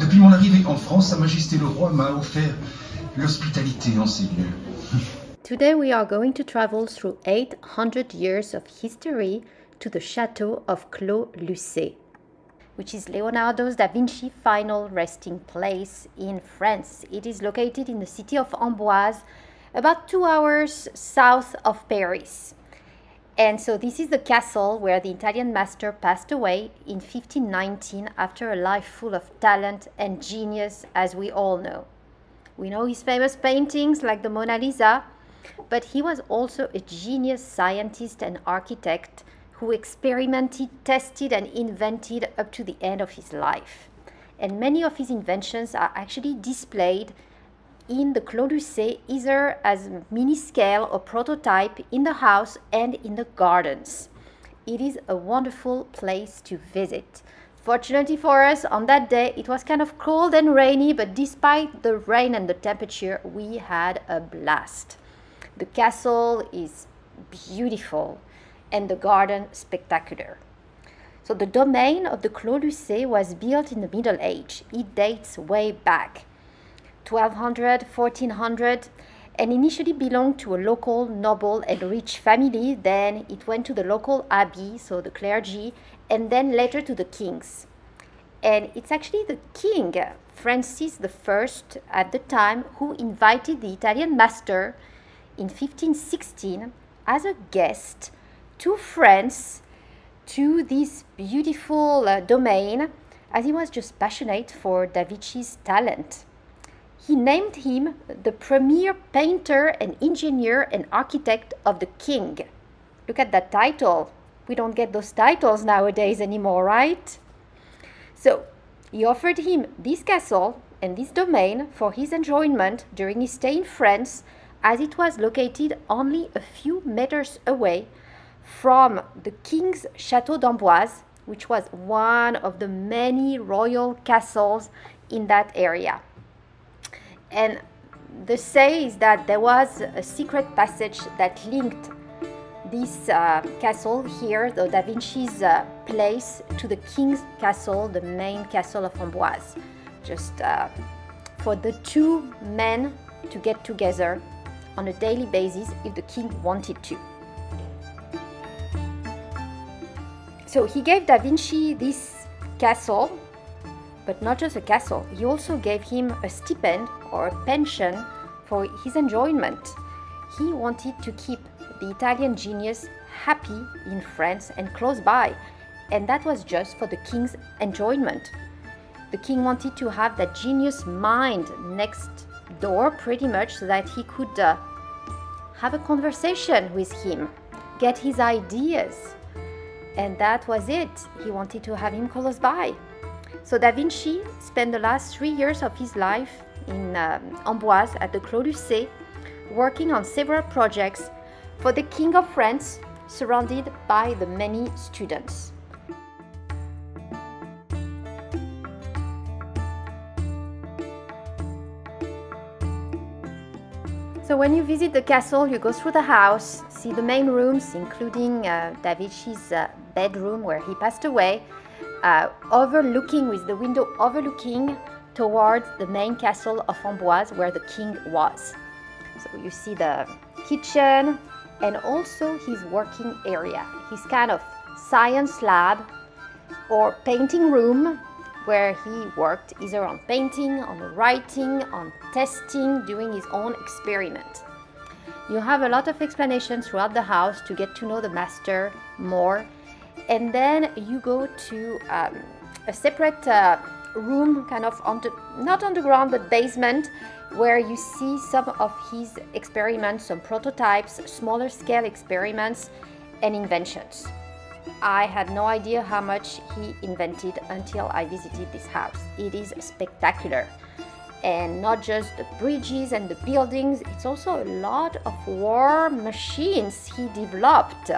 Depuis mon arrivée en France, Sa Majesté le Roi m'a offert l'hospitalité en ces lieux. Today we are going to travel through 800 years of history to the chateau of Clos Lucé, which is Leonardo da Vinci's final resting place in France. It is located in the city of Amboise, about two hours south of Paris. And so this is the castle where the Italian master passed away in 1519 after a life full of talent and genius, as we all know. We know his famous paintings like the Mona Lisa, but he was also a genius scientist and architect who experimented, tested, and invented up to the end of his life. And many of his inventions are actually displayed in the Clos Lucé either as mini scale or prototype in the house and in the gardens. It is a wonderful place to visit. Fortunately for us, on that day it was kind of cold and rainy, but despite the rain and the temperature, we had a blast. The castle is beautiful and the garden spectacular. So the domain of the Clos Lucé was built in the Middle Age. It dates way back, 1200, 1400, and initially belonged to a local noble and rich family. Then it went to the local abbey, so the clergy, and then later to the kings. And it's actually the king, Francis I, at the time, who invited the Italian master in 1516 as a guest to France to this beautiful uh, domain as he was just passionate for Da Vinci's talent. He named him the premier painter and engineer and architect of the king. Look at that title. We don't get those titles nowadays anymore, right? So he offered him this castle and this domain for his enjoyment during his stay in France as it was located only a few meters away from the king's Chateau d'Amboise, which was one of the many royal castles in that area. And the say is that there was a secret passage that linked this uh, castle here, the Da Vinci's uh, place, to the king's castle, the main castle of Amboise. Just uh, for the two men to get together on a daily basis if the king wanted to. So he gave Da Vinci this castle, but not just a castle, he also gave him a stipend or a pension for his enjoyment. He wanted to keep the Italian genius happy in France and close by, and that was just for the king's enjoyment. The king wanted to have that genius mind next door pretty much so that he could uh, have a conversation with him, get his ideas. And that was it. He wanted to have him close by. So Da Vinci spent the last three years of his life in um, Amboise at the Clos Lucé, working on several projects for the King of France, surrounded by the many students. So when you visit the castle, you go through the house, see the main rooms, including uh, Da Vinci's uh, bedroom where he passed away, uh, overlooking with the window overlooking towards the main castle of Amboise where the king was. So you see the kitchen and also his working area, his kind of science lab or painting room where he worked either on painting, on writing, on testing, doing his own experiment. You have a lot of explanations throughout the house to get to know the master more. And then you go to um, a separate uh, room, kind of on the, not underground, but basement, where you see some of his experiments, some prototypes, smaller scale experiments, and inventions. I had no idea how much he invented until I visited this house. It is spectacular. And not just the bridges and the buildings, it's also a lot of war machines he developed.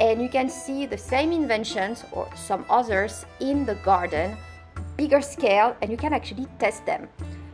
And you can see the same inventions or some others in the garden, bigger scale, and you can actually test them.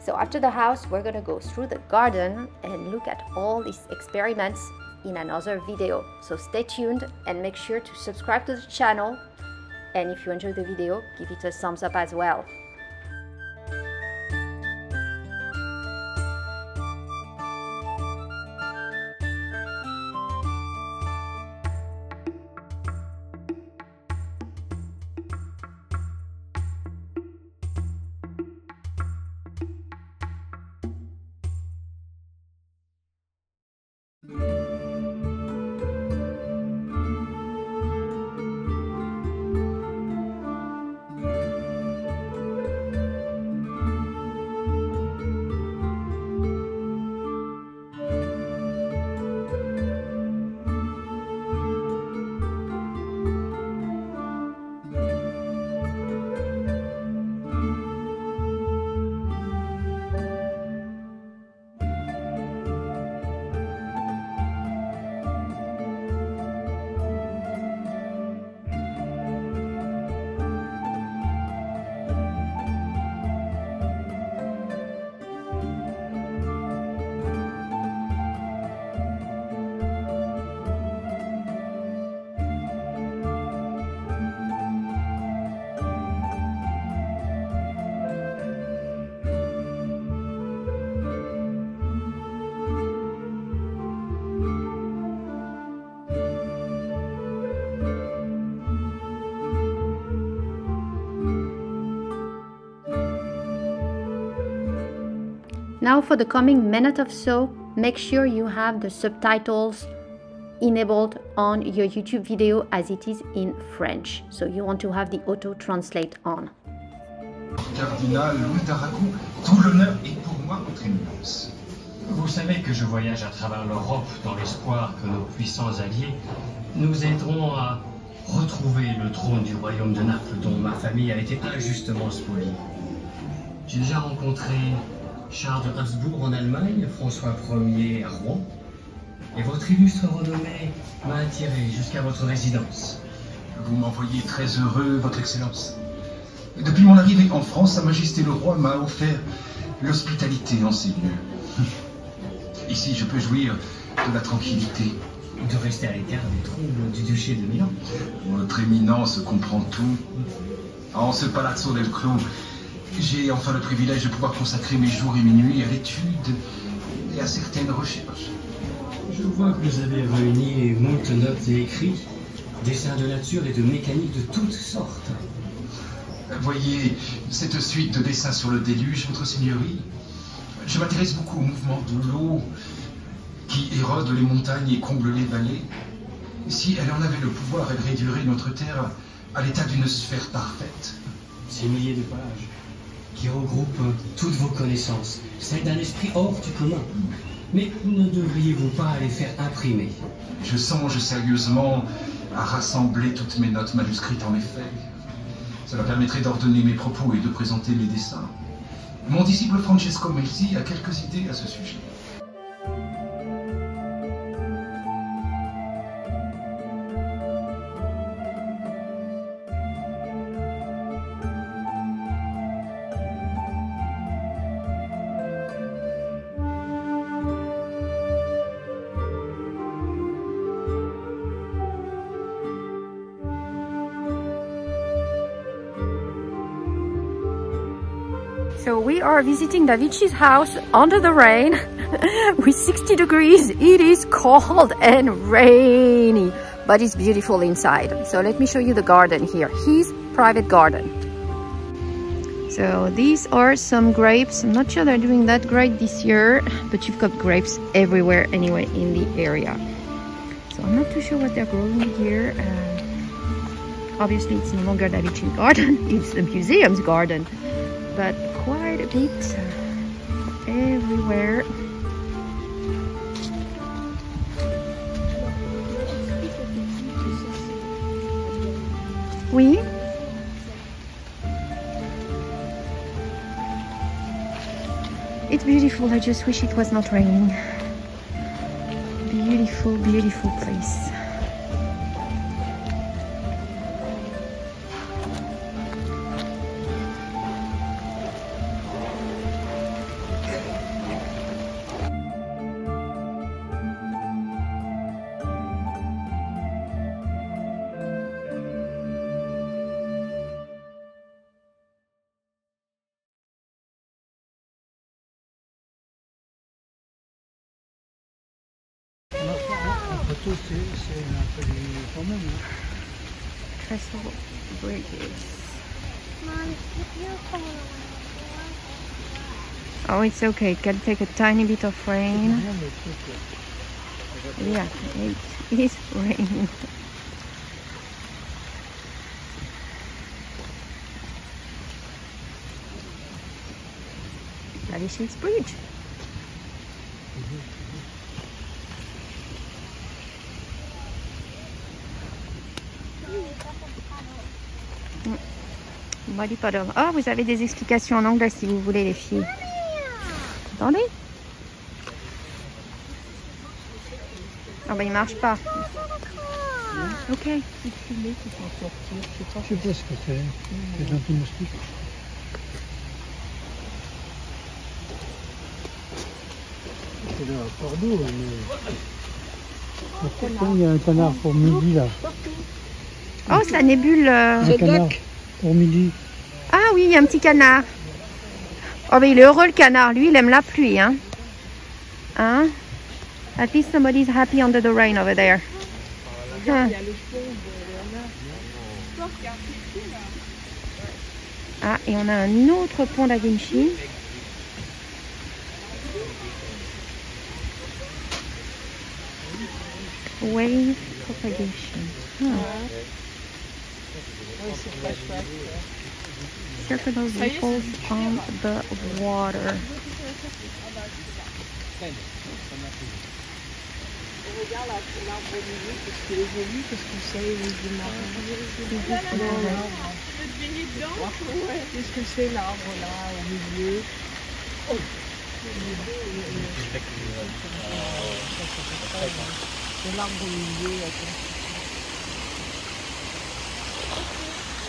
So after the house, we're gonna go through the garden and look at all these experiments in another video. So stay tuned and make sure to subscribe to the channel. And if you enjoyed the video, give it a thumbs up as well. Now for the coming minute or so, make sure you have the subtitles enabled on your YouTube video as it is in French. So you want to have the auto translate on. Cardinal Louis d'Aragon, tout l'honneur est pour moi, votre éminence. Vous savez que je voyage à travers l'Europe dans l'espoir que nos puissants alliés nous aideront à retrouver le trône du royaume de Naples dont ma famille a été injustement spoliée. J'ai déjà rencontré Charles de Habsbourg en Allemagne, François Ier à Rouen, et votre illustre renommée m'a attiré jusqu'à votre résidence. Vous m'envoyez très heureux, votre excellence. Depuis mon arrivée en France, Sa Majesté le Roi m'a offert l'hospitalité en ces lieux. Ici, je peux jouir de la tranquillité. De rester à l'écart des troubles du duché de Milan. Votre éminence comprend tout. En ce palazzo del Clos, j'ai enfin le privilège de pouvoir consacrer mes jours et mes nuits à l'étude et à certaines recherches. Je vois que vous avez réuni moult notes et écrits, dessins de nature et de mécanique de toutes sortes. Voyez cette suite de dessins sur le déluge, votre seigneurie. Je m'intéresse beaucoup au mouvement de l'eau qui érode les montagnes et comble les vallées. Si elle en avait le pouvoir, elle réduirait notre terre à l'état d'une sphère parfaite. Ces milliers de pages qui regroupent toutes vos connaissances, celles d'un esprit hors du commun. Mais ne devriez-vous pas les faire imprimer Je songe sérieusement à rassembler toutes mes notes manuscrites en effet. Cela permettrait d'ordonner mes propos et de présenter mes dessins. Mon disciple Francesco Melzi a quelques idées à ce sujet. Are visiting Da Vinci's house under the rain with 60 degrees. It is cold and rainy, but it's beautiful inside. So let me show you the garden here, his private garden. So these are some grapes. I'm not sure they're doing that great this year, but you've got grapes everywhere anyway in the area. So I'm not too sure what they're growing here. Uh, obviously it's no longer Da Vinci garden, it's the museum's garden. But quite a bit uh, everywhere. Oui. It's beautiful, I just wish it was not raining. Beautiful, beautiful place. Trestle Bridges. Oh, it's okay. It can take a tiny bit of rain. Yeah, it is raining. Lavishes Bridge. Body Oh, vous avez des explications en anglais si vous voulez, les filles. Attendez. Ah bah il marche pas. Ok. Je sais pas ce que c'est. C'est un petit moustique. C'est là, Bordeaux, mais... Pourquoi il y a un canard pour midi, là Oh, c'est la nébule. euh. Un canard pour midi oui, y a un petit canard. Oh, mais il est heureux le canard. Lui, il aime la pluie. Hein? Hein? At least somebody's happy under the rain over there. Ah, et on a un autre pont da Vinci. Wave propagation. Ah. Huh. Circular ripples on the water.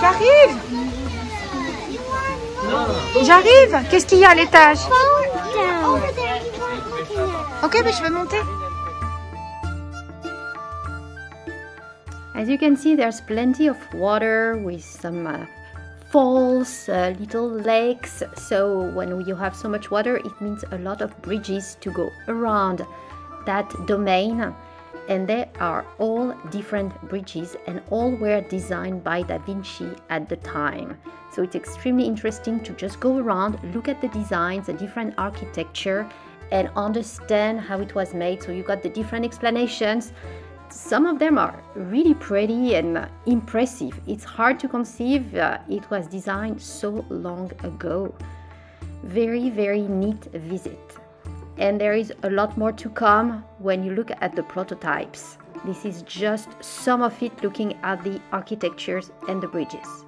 J'arrive. J'arrive. Qu'est-ce qu'il y a à l'étage Ok, mais je vais monter. As you can see, there's plenty of water with some uh, falls, uh, little lakes. So when you have so much water, it means a lot of bridges to go around that domain. And they are all different bridges and all were designed by Da Vinci at the time. So it's extremely interesting to just go around, look at the designs, the different architecture, and understand how it was made. So you got the different explanations. Some of them are really pretty and uh, impressive. It's hard to conceive uh, it was designed so long ago. Very, very neat visit. And there is a lot more to come when you look at the prototypes. This is just some of it looking at the architectures and the bridges.